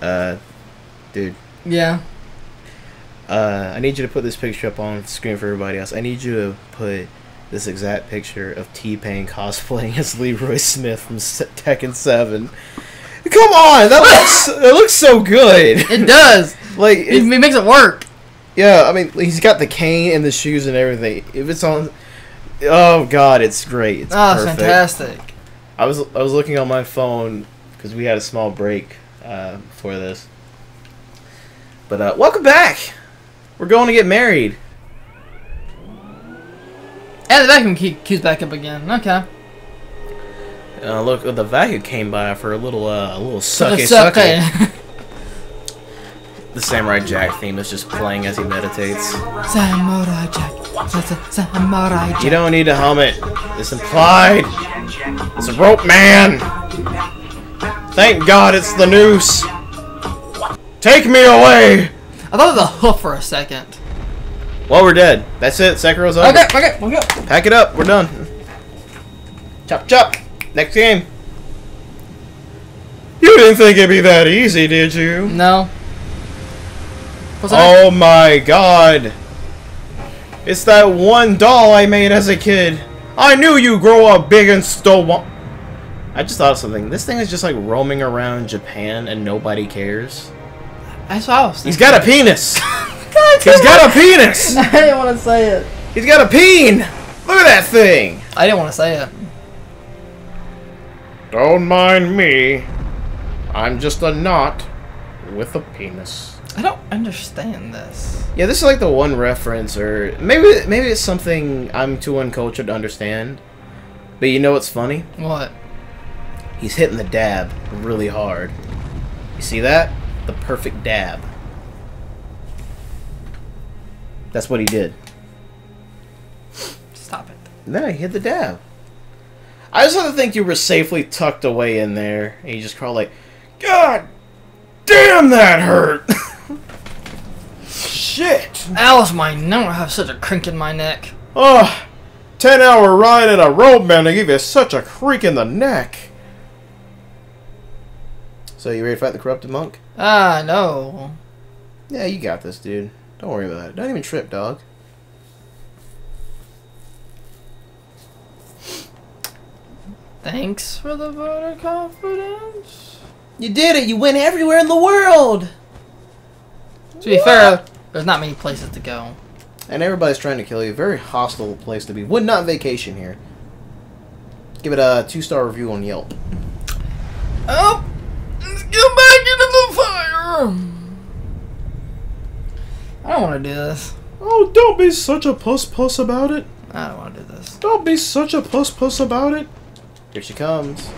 Uh, dude. Yeah. Uh, I need you to put this picture up on the screen for everybody else. I need you to put this exact picture of T Pain cosplaying as Leroy Smith from Tekken Seven. Come on, that looks it looks so good. It does. Like, it, it, makes it work. yeah, I mean, he's got the cane and the shoes and everything. If it's on, oh god, it's great. It's Oh, perfect. fantastic. I was I was looking on my phone because we had a small break uh, for this. But uh, welcome back. We're going to get married. And the vacuum key cues back up again. Okay. Uh, look, the vacuum came by for a little uh, a little sucky sucky. The Samurai Jack theme is just playing as he meditates. Samurai Jack. Sa- sa- Samurai Jack. You don't need a helmet. It's implied. It's a rope man. Thank God it's the noose. Take me away. I thought it was a hoof for a second. Well, we're dead. That's it. Sekiro's over. Okay, okay, we okay. Pack it up. We're done. Chop, chop. Next game. You didn't think it'd be that easy, did you? No. What's that? Oh my god. It's that one doll I made as a kid. I knew you grow up big and stole one. I just thought of something. This thing is just like roaming around Japan and nobody cares. That's what I was He's got a penis. God He's got a penis. I didn't want to say it. He's got a peen. Look at that thing. I didn't want to say it. Don't mind me. I'm just a knot with a penis. I don't understand this. Yeah, this is like the one reference, or maybe maybe it's something I'm too uncultured to understand. But you know what's funny? What? He's hitting the dab really hard. You see that? The perfect dab. That's what he did. Stop it. No, he hit the dab. I just had to think you were safely tucked away in there, and you just crawl like, God damn, that hurt! Shit! Alice, my never have such a crink in my neck. Ugh! 10 hour ride in a road man to give you such a creak in the neck. So, you ready to fight the corrupted monk? Ah, no. Yeah, you got this, dude. Don't worry about it. Don't even trip, dog. Thanks for the vote of confidence. You did it! You went everywhere in the world! To be fair, there's not many places to go. And everybody's trying to kill you. Very hostile place to be. Would not vacation here. Give it a two star review on Yelp. Oh! Get back into the fire! I don't want to do this. Oh, don't be such a puss puss about it. I don't want to do this. Don't be such a puss puss about it. Here she comes.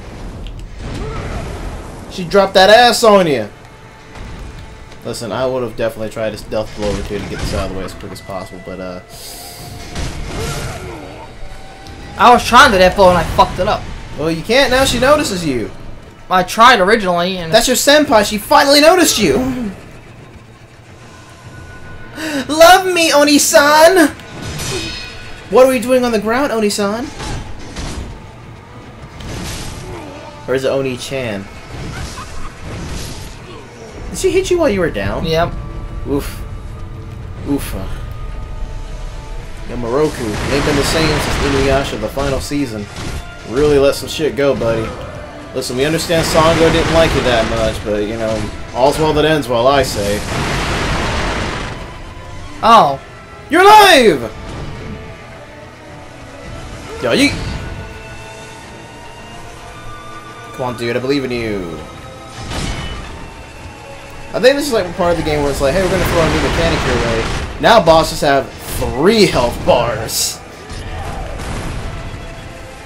She dropped that ass on you. Listen, I would have definitely tried to stealth blow over you to get this out of the way as quick as possible, but uh, I was trying to that blow and I fucked it up. well, you can't now. She notices you. I tried originally and That's your senpai. She finally noticed you. Love me, Oni-san. What are we doing on the ground, Oni-san? Or is it Oni-chan? Did she hit you while you were down? Yep. Oof. Oof. Yo, Miroku, ain't been the same since Inuyasha, the final season. Really let some shit go, buddy. Listen, we understand Sango didn't like you that much, but, you know, all's well that ends well, I say. Oh. You're alive! Yo, you... Come on, dude, I believe in you. I think this is like part of the game where it's like, hey, we're gonna throw a new mechanic your way. Now bosses have three health bars.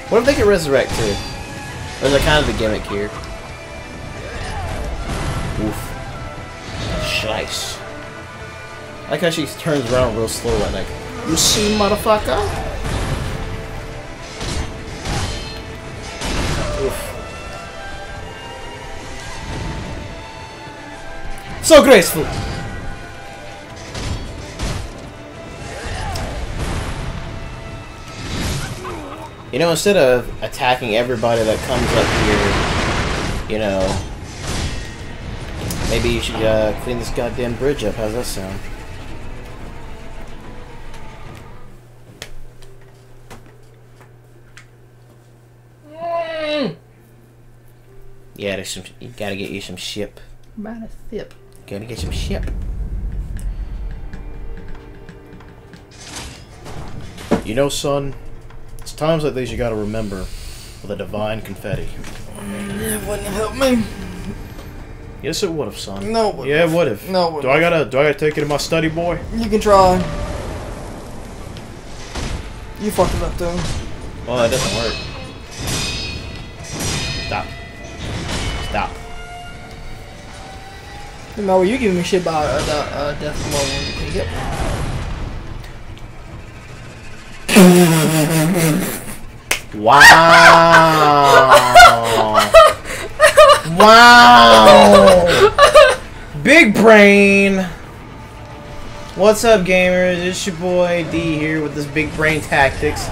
What if they could resurrect too? Is that kind of the gimmick here? Oof. Slice. I like how she turns around real slow and like, you see, motherfucker? Oof. So graceful. You know, instead of attacking everybody that comes up here, you know, Maybe you should uh, clean this goddamn bridge up. How's that sound? Yeah, there's some. You gotta get you some ship. About a sip. Gotta get some ship. You know, son, it's times like these you gotta remember the divine confetti. It wouldn't help me. Yes, it would have, son. No, it Yeah, it would have. No, it Do I gotta? Do I gotta take it in my study, boy? You can try. You fucked it up too. Well, that doesn't work. Stop. Stop. No, you giving me shit about uh, the uh, death blow when you take it. Wow. wow. Big brain. What's up, gamers? It's your boy D here with this big brain tactics.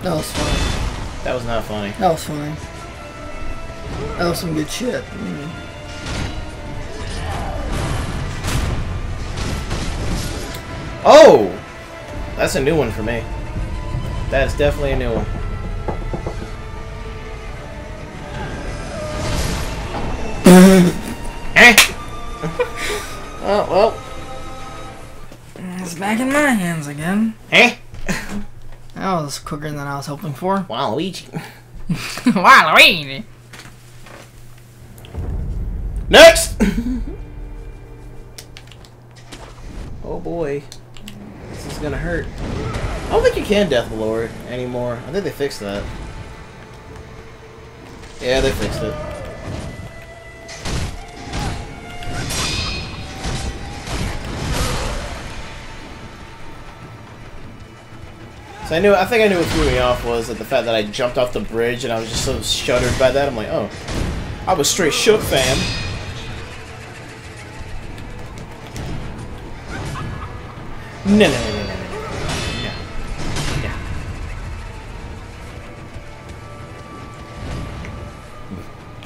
That was funny. That was not funny. That was funny. That was some good shit. Mm. Oh! That's a new one for me. That's definitely a new one. eh? Oh well. It's back in my hands again. Eh? That was quicker than I was hoping for. Waluigi. Waluigi. Next! oh boy. Gonna hurt. I don't think you can death blow anymore. I think they fixed that. Yeah, they fixed it. So I knew, I think I knew what threw me off was that the fact that I jumped off the bridge and I was just so shuddered by that. I'm like, oh, I was straight shook, fam. No, no, no, no,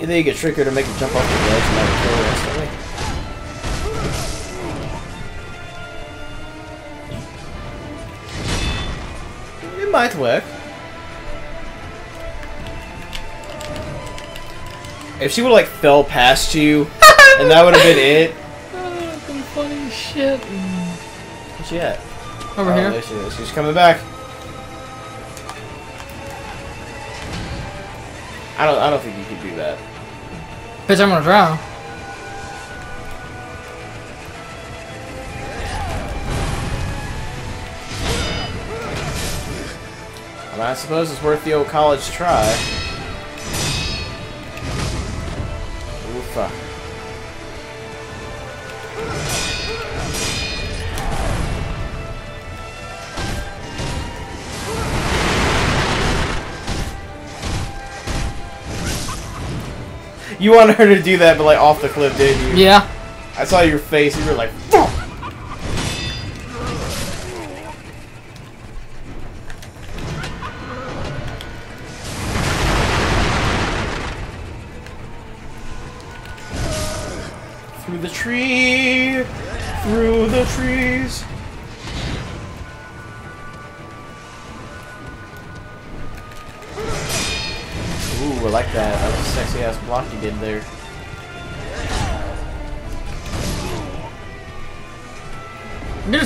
Think you could trick her to make her jump off the ledge and never kill her instantly? It might work. If she would like fell past you, and that would have been it. Oh, some funny shit. Where's she at? Over oh, here. There she is. She's coming back. I don't. I don't think you could do that. Bitch, I'm gonna drown. I, I suppose it's worth the old college try. Oofa. You wanted her to do that, but like off the cliff, didn't you? Yeah. I saw your face. You were like, "Fuck!"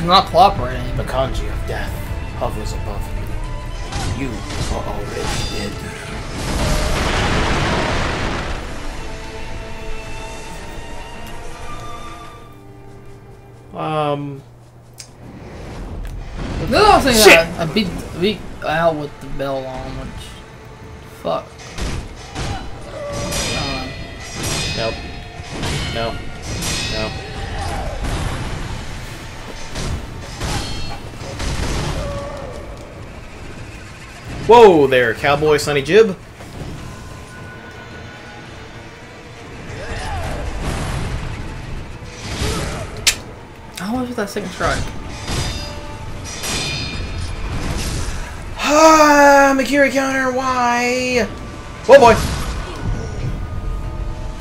Not cooperating. The kanji of death hovers above you. You are already dead. Um, The other thing Shit. that I beat, beat out with the bell on, which. Fuck. Uh, nope. Nope. Nope. Whoa there, cowboy Sonny Jib. how was that second strike? Ah, Mikiri counter, why? Oh boy.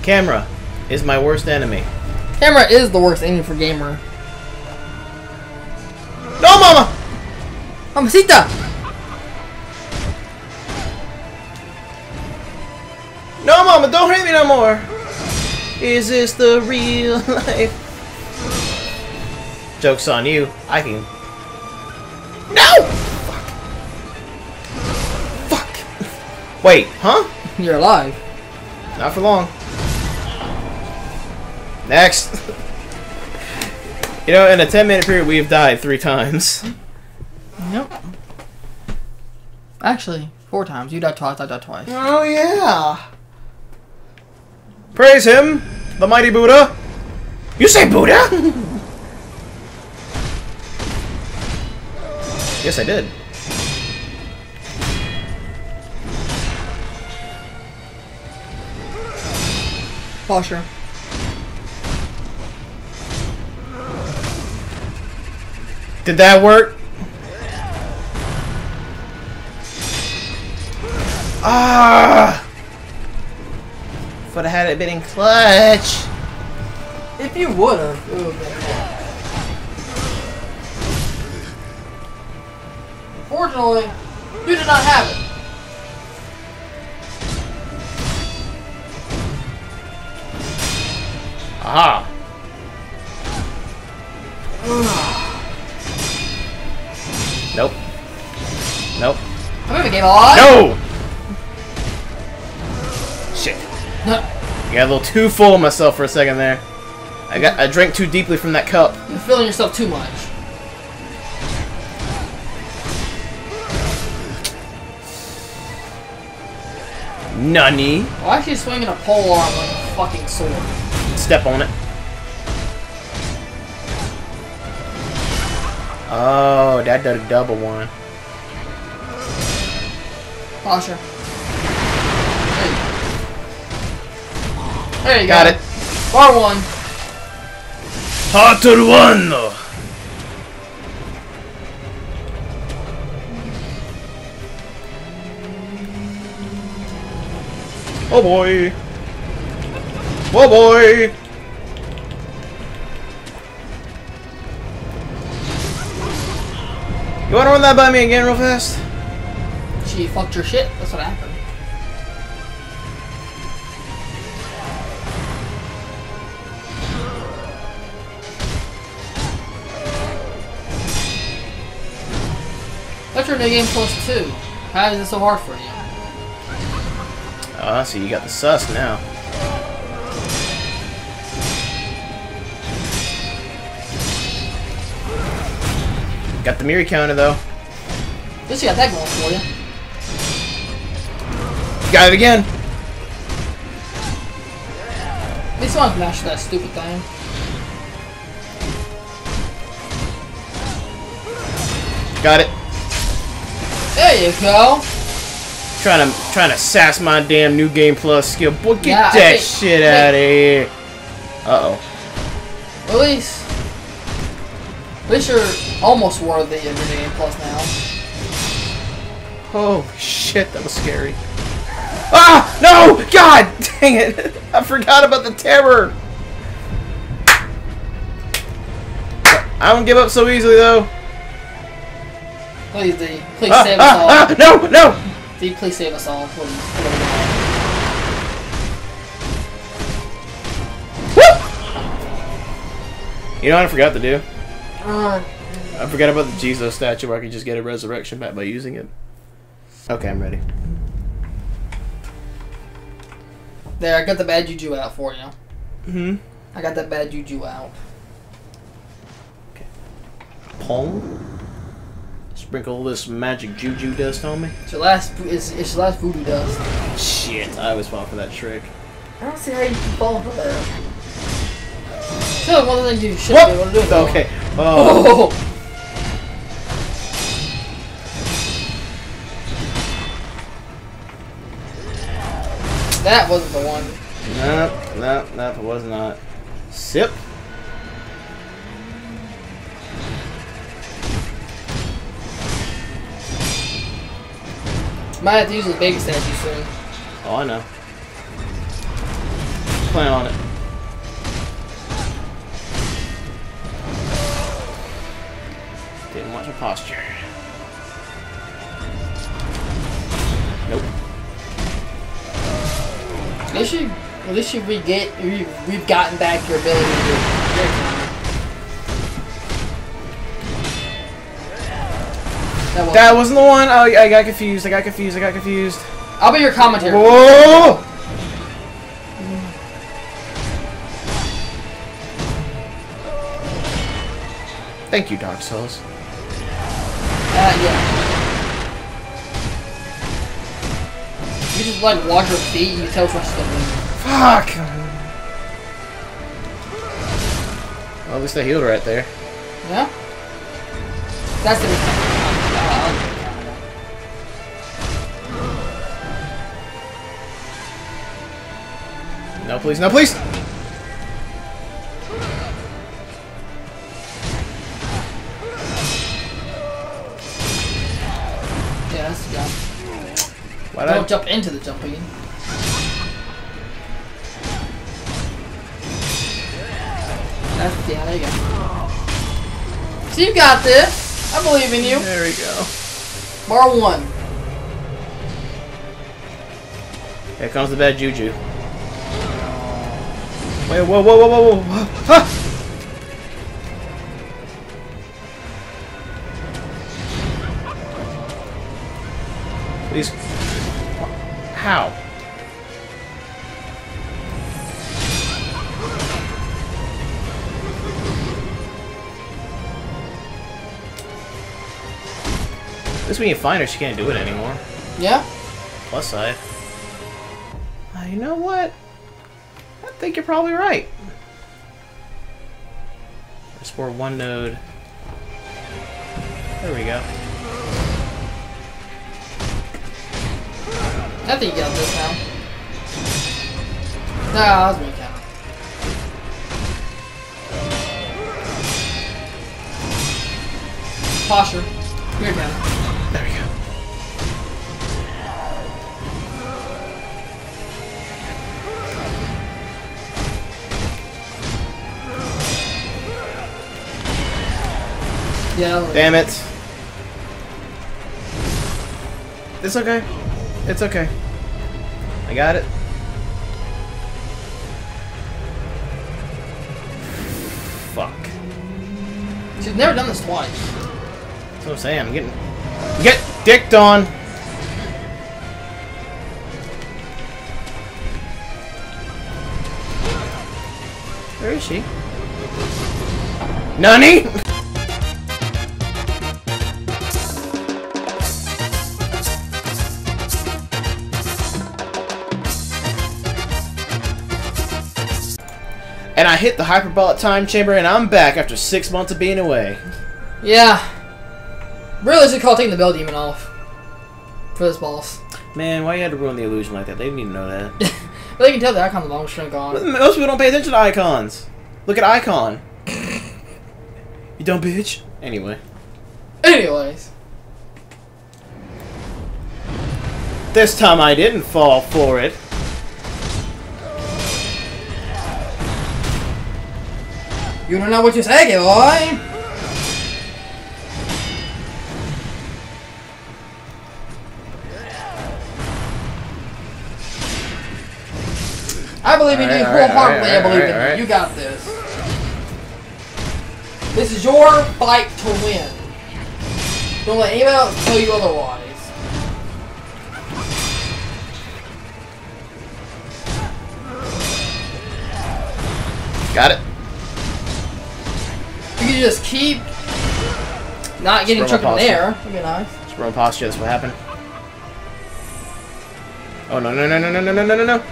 Camera is my worst enemy. Camera is the worst enemy for gamer. No, mama! Mamacita! No, mama, don't hit me no more. Is this the real life? Joke's on you. I can. No! Fuck. Fuck. Wait, huh? You're alive. Not for long. Next. you know, in a 10 minute period, we have died three times. Yep. Actually, four times. You died twice, I died twice. Oh, yeah. Praise him, the mighty Buddha. You say Buddha? yes, I did. Posture. Did that work? Ah! If I'd have had it been in clutch. If you would've. it would've been fun. Fortunately, you did not have it. Aha. nope. Nope. I'm in the game alive. No! Shit. I got a little too full of myself for a second there. I got I drank too deeply from that cup. You're feeling yourself too much. Nunny. Why is she swinging a pole arm like a fucking sword? Step on it. Oh, that did a double one. Posture. There you, there you Got go. it. Bar one. Part one. Oh boy. Oh boy. You wanna run that by me again real fast? She fucked your shit. That's what happened. Your new game plus two. How is it so hard for you? Oh, so you got the sus now. Got the mirror counter though. At least you got that going for you. Got it again. This someone master that stupid thing. Got it. There you go. Trying to trying to sass my damn new game plus skill. Boy, get Yeah, that think- shit out of here. Uh oh. At least, at least you're almost worthy of your game plus now. Oh shit, that was scary. Ah no! God dang it! I forgot about the terror. I don't give up so easily though. Please, D. Please Ah, save us all. ah, ah, no, no! D, please save us all, please. You know what I forgot to do? Uh, I forgot about the Jesus statue where I could just get a resurrection back by using it. Okay, I'm ready. there, I got the bad juju out for you. Hmm. I got that bad juju out. Pong. Sprinkle this magic juju dust on me. It's your last, it's, it's your last voodoo dust. Shit, I always fall for that trick. I don't see how you can fall for that. So one of the things you should What? to do. Okay. Oh. Oh. That wasn't the one. Nope, nope, nope, it was not. Sip. Might have to use his baby statue soon. Oh, I know. Just plan on it. Didn't watch my posture. Nope. At least you, at least you we get, you, we've gotten back your ability to That was, That wasn't the one. Oh, I got confused. I got confused. I got confused. I'll be your commentator. Whoa! Thank you, Dark Souls. Uh, yeah. You just like watch your feet and you tell something. Fuck! Well, at least I healed right there. Yeah? That's the please, no, please! Yeah, that's the jump. Why Don't did jump into the jumping. That's, yeah, there you go. So you got this. I believe in you. There we go. Bar one. Here comes the bad juju. Wait, whoa, whoa, whoa, whoa, whoa! Ah! Please. How? Least when you find her, she can't do it anymore. Yeah? Plus side. Uh, you know what? I think you're probably right. Explore one node. There we go. I think you got this now. Nah, that's me count. Posture. Here count. Yeah. Damn it. It's okay. It's okay. I got it. Fuck. She's never done this twice. That's what I'm saying. I'm getting. Get dicked on! Where is she? Nani? I hit the hyperbolic time chamber and I'm back after six months of being away. Yeah. Really should call taking the Bell Demon off. For this boss. Man, why you had to ruin the illusion like that? They didn't even know that. But you can tell the icon the long shrink on. Most people don't pay attention to icons. Look at icon. you dumb bitch. Anyway, Anyways. this time I didn't fall for it. You don't know what you're saying, boy! I believe in you wholeheartedly. I believe in you. You got this. This is your fight to win. Don't let anyone else tell you otherwise. Got it. You just keep not getting Scroll tripped in there. That'd be nice. It's wrong posture. That's what happened. Oh no no no no no no no no no!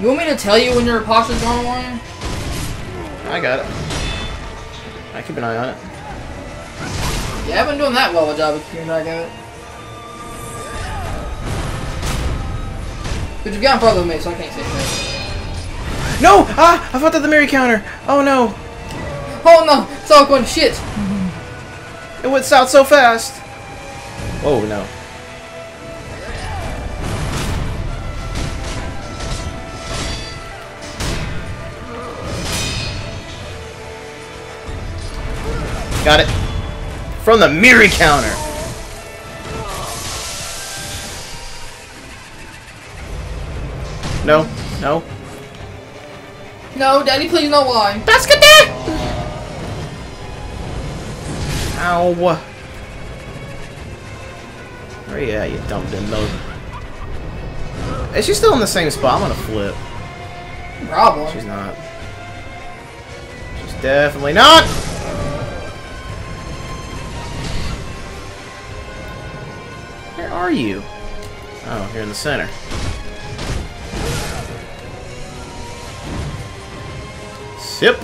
You want me to tell you when your posture's going wrong? I got it. I keep an eye on it. Yeah, I've been doing that well a job of keeping track of it. But you've gotten farther than me, so I can't say shit. No! Ah! I fucked up the Mary counter. Oh no! Oh no! It's all going to shit! It went south so fast! Oh no. Got it. From the Miri counter. No, no. No, Daddy, please, no why. Basket there! Ow. Where you at, you dumb dimbo? Is she still in the same spot? I'm gonna flip. Problem. She's not. She's definitely not! Where are you? Oh, you're in the center. Sip.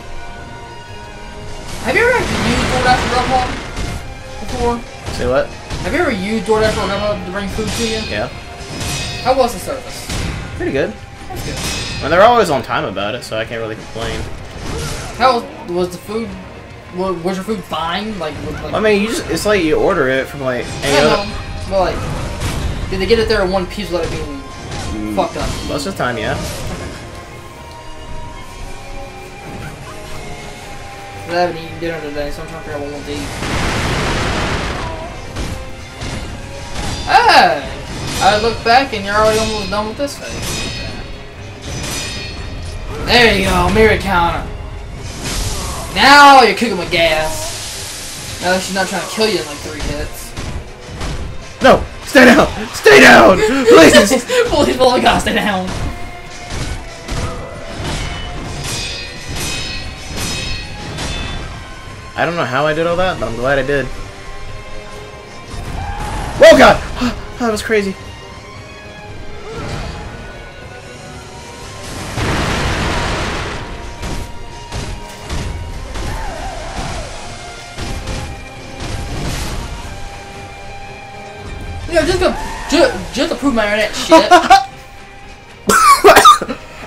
Have you ever used DoorDash or Grubhub before? Say what? Have you ever used DoorDash or Grubhub to bring food to you? Yeah. How was the service? Pretty good. That's good. And they're always on time about it, so I can't really complain. How was, the food? Was your food fine? Like, like I mean, you just, it's like you order it from like any I other. know, but like, did they get it there in one piece without it being Mm. fucked up? Most of the time, yeah. I haven't eaten dinner today, so I'm trying to figure out what I want to eat. Hey! I look back and you're already almost done with this phase. There you go, mirror counter. Now you're cooking with gas. Now she's not trying to kill you in like three hits. No! Stay down! Stay down! Please! Please, oh my god, stay down. I don't know how I did all that, but I'm glad I did. Oh god! That was crazy. You know, just to, just, just to prove my internet shit.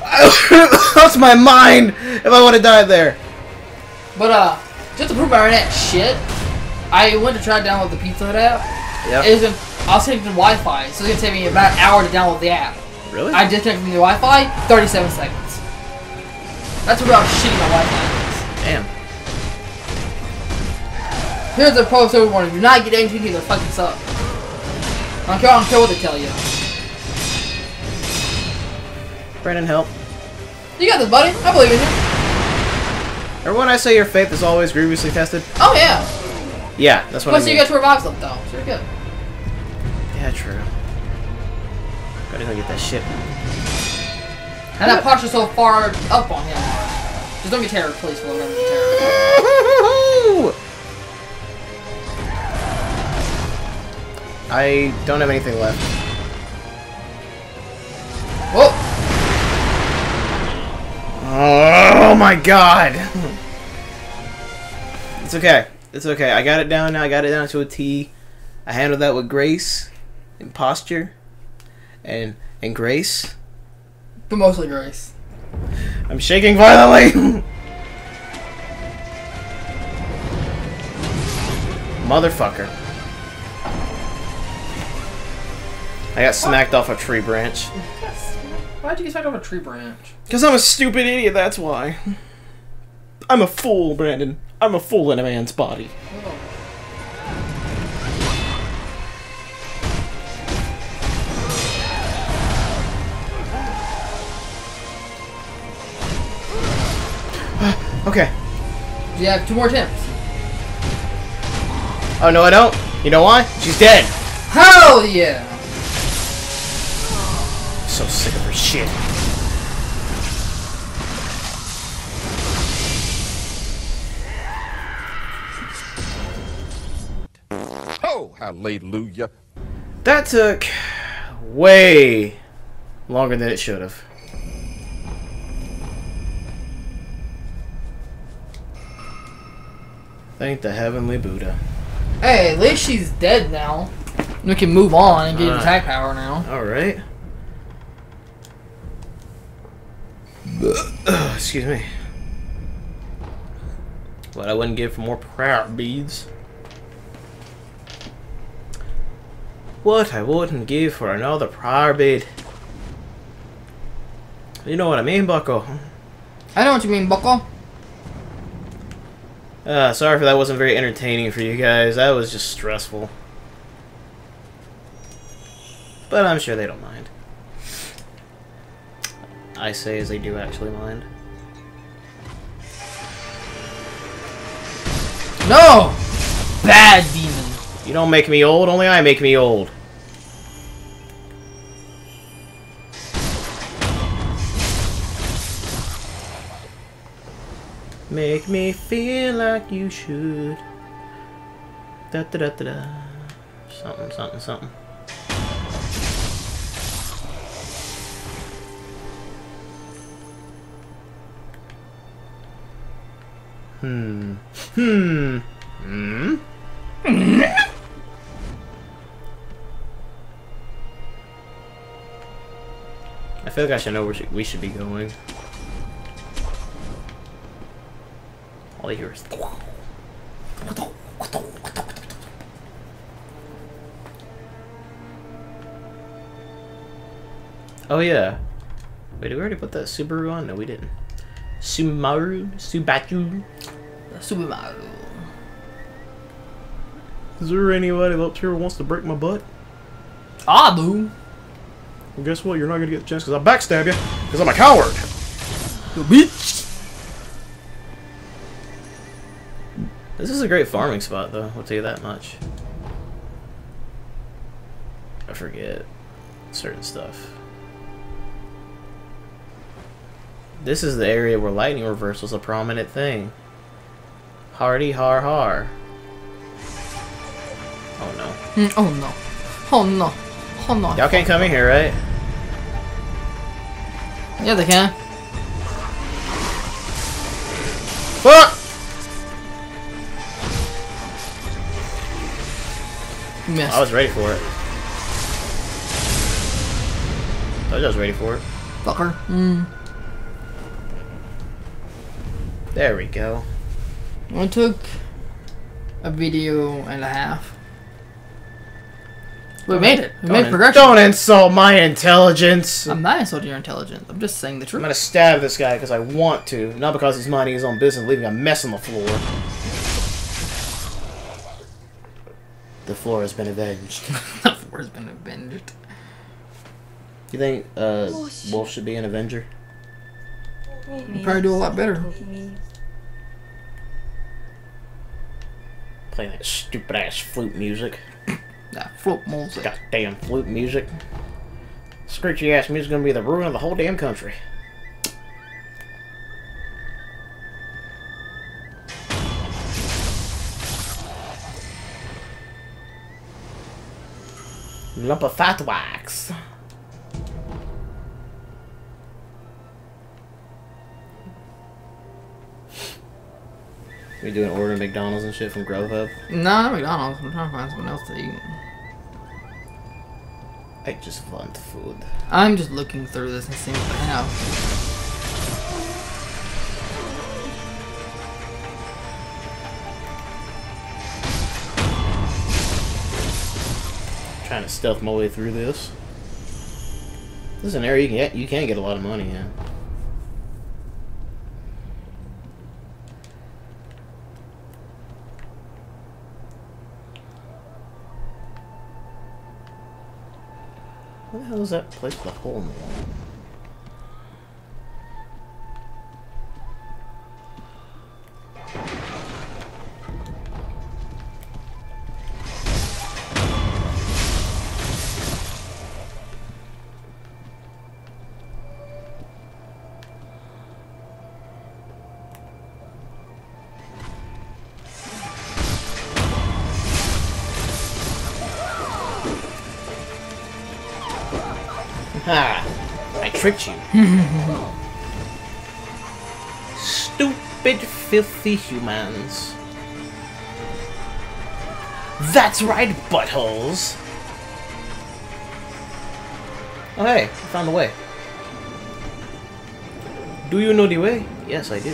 I lost my mind if I would have died there. But uh, just to prove my internet shit, I went to try to download the Pizza Hut app. Yeah. It was in, I was connected to Wi-Fi, so it's gonna take me about an hour to download the app. really? I disconnected from the Wi-Fi, 37 seconds. That's about shitty my Wi-Fi Damn. is. Here's the pro server warning: Do not get anything that fucking suck. I don't care. I don't care what they tell you. Brandon, help. You got this, buddy. I believe in you. Remember when I say your faith is always grievously tested? Oh yeah. Yeah, that's what Plus, I mean. you got to revive stuff though, so you're good. Yeah, true. Gotta go get that ship. And that posture's so far up on him. Just don't get terror, please, love of terror. I don't have anything left. Whoa! Oh my god! It's okay. It's okay. I got it down now. I got it down to a T. I handled that with grace and posture and and grace. But mostly Grace. I'm shaking violently. Motherfucker. I got smacked off a tree branch. Why'd you get stuck off a tree branch? Because I'm a stupid idiot, that's why. I'm a fool, Brandon. I'm a fool in a man's body. Okay. Do you have two more attempts. Oh, no, I don't. You know why? She's dead. Hell yeah! so sick of her shit. Oh, hallelujah. That took way longer than it should have. Thank the heavenly Buddha. Hey, at least she's dead now. We can move on and get Alright. attack power now. Alright. Excuse me. What I wouldn't give for more prayer beads. What I wouldn't give for another prayer bead. You know what I mean, Bucko? I know what you mean, Bucko. Uh, sorry if that wasn't very entertaining for you guys. That was just stressful. But I'm sure they don't mind. I say as they do actually mind. No! Bad demon. You don't make me old, only I make me old. Make me feel like you should. Da da da da da. Something, something, something. Hmm. Hmm. Hmm. I feel like I should know where we should be going. All I hear is. Oh yeah. Wait, did we already put that Subaru on? No, we didn't. Sumaru? Subachu? Subaru. Is there anybody up here who wants to break my butt? Ah, boo. Well, guess what? You're not gonna get the chance because I'll backstab you because I'm a coward. You bitch. This is a great farming spot, though. I'll tell you that much. I forget certain stuff. This is the area where lightning reversal's a prominent thing. Hardy har har. Oh no. Mm, Oh no. Oh no. Oh no. Y'all can't come in here, right? Yeah, they can. Fuck! Missed. I was ready for it. I was ready for it. Fucker. Mm. There we go. It took a video and a half. We made it. We made in- progression. Don't insult my intelligence. I'm not insulting your intelligence. I'm just saying the truth. I'm gonna stab this guy because I want to, not because he's minding his own business, leaving a mess on the floor. The floor has been avenged. the floor's been avenged. you think uh, Wolf should be an Avenger? You probably do a lot better. Play that stupid ass flute music. That flute music. Goddamn flute music. Screechy ass music's gonna be the ruin of the whole damn country. Lump of fat wax. We doing order McDonald's and shit from Grubhub? Nah, McDonald's. I'm trying to find something else to eat. I just want food. I'm just looking through this and seeing what they have. Trying to stealth my way through this. This is an area you can get, you can get a lot of money in. What the hell is that place a hole in the wall? Filthy humans. That's right, buttholes! Oh hey, I found the way. Do you know the way? Yes, I do.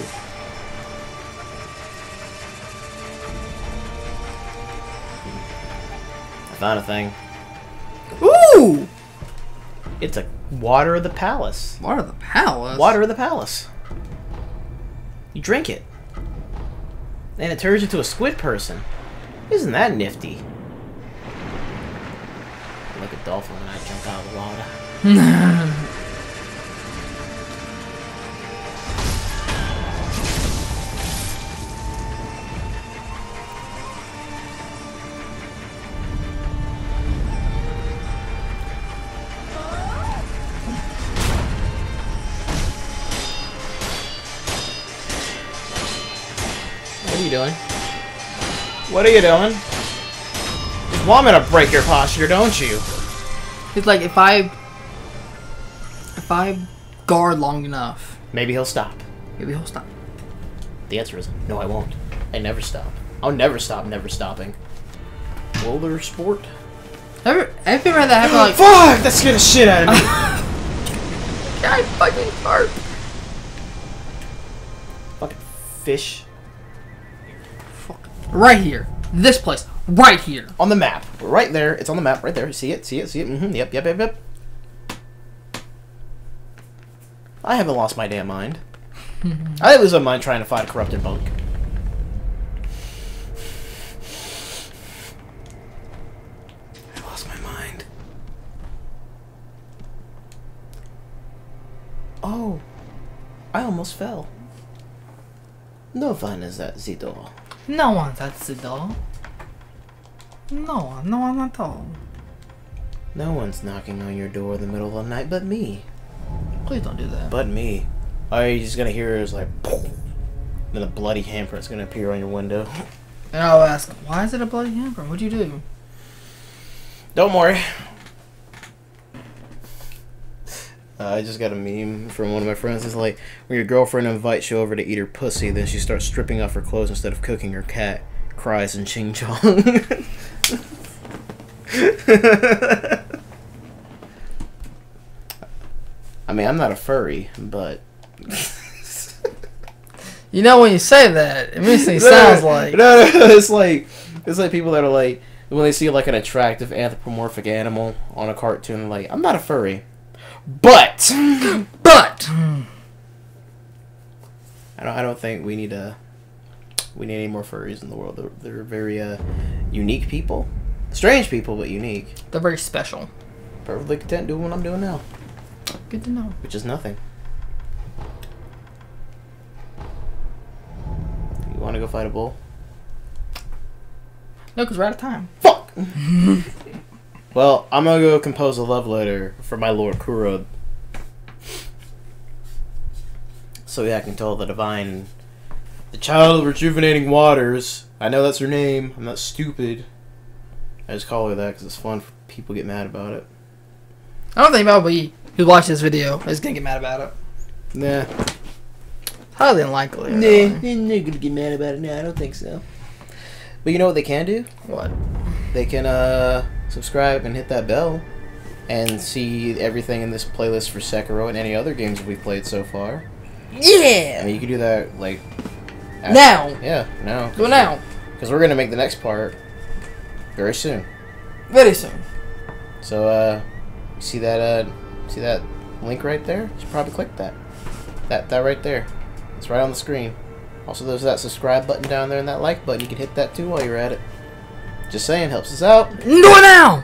I found a thing. Ooh! It's a water of the palace. Water of the palace. Water of the palace. You drink it. And it turns into a squid person. Isn't that nifty? Like a dolphin when I jump out of the water. What are you doing? You want me to break your posture, don't you? It's like if I if I guard long enough, Maybe he'll stop. maybe he'll stop. The answer is no, I won't. I never stop. I'll never stop, never stopping. Roller sport? Ever have you ever had that happen like Fuck! That scared the shit out of me! I fucking fart. Fucking fish. Fuck. Right here. This place. Right here. On the map. Right there. It's on the map. Right there. See it? See it? See it? Mm-hmm. Yep, yep, yep, yep. I haven't lost my damn mind. I lose my mind trying to find a corrupted monk. I lost my mind. Oh. I almost fell. No fun is that, Zidor. No one's at the door. No one, no one at all. No one's knocking on your door in the middle of the night but me. Please don't do that. But me. All you're just gonna hear is like, then a bloody handprint's gonna appear on your window. And I'll ask, why is it a bloody handprint? What'd you do? Don't worry. Uh, I just got a meme from one of my friends. It's like when your girlfriend invites you over to eat her pussy, then she starts stripping off her clothes instead of cooking her cat. Cries and ching chong. I mean, I'm not a furry, but You know when you say that, it makes me No, sounds like no, no. It's like it's like people that are like when they see like an attractive anthropomorphic animal on a cartoon, like I'm not a furry, but But I don't. I don't think we need a we need any more furries in the world. They're, they're very uh, unique people, strange people, but unique. they're very special. Perfectly content doing what I'm doing now, Good to know. which is nothing. You want to go fight a bull? No, because we're out of time. Fuck. well, I'm gonna go compose a love letter for my lord Kuro, so yeah, I can tell the divine, the child of rejuvenating waters. I know that's her name. I'm not stupid. I just call her that because it's fun for people to get mad about it. I don't think nobody who watched this video is gonna get mad about it. Nah, Highly unlikely. nah, really. they're not gonna get mad about it. Nah, I don't think so. But you know what they can do? What? they can uh subscribe and hit that bell and see everything in this playlist for Sekiro and any other games we've played so far. Yeah! I mean, you can do that like after- Now. Yeah, now. Do it now. Because we're gonna make the next part very soon. Very soon. So uh, see that uh, see that link right there? You should probably click that. That that right there. It's right on the screen. Also, there's that subscribe button down there and that like button. You can hit that too while you're at it. Just saying, helps us out. Do it now.